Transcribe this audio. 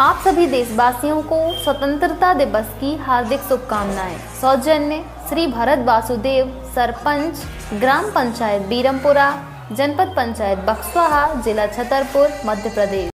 आप सभी देशवासियों को स्वतंत्रता दिवस की हार्दिक शुभकामनाएँ। सौजन्य श्री भरत वासुदेव, सरपंच, ग्राम पंचायत बीरमपुरा, जनपद पंचायत बक्सवाहा, जिला छतरपुर, मध्य प्रदेश।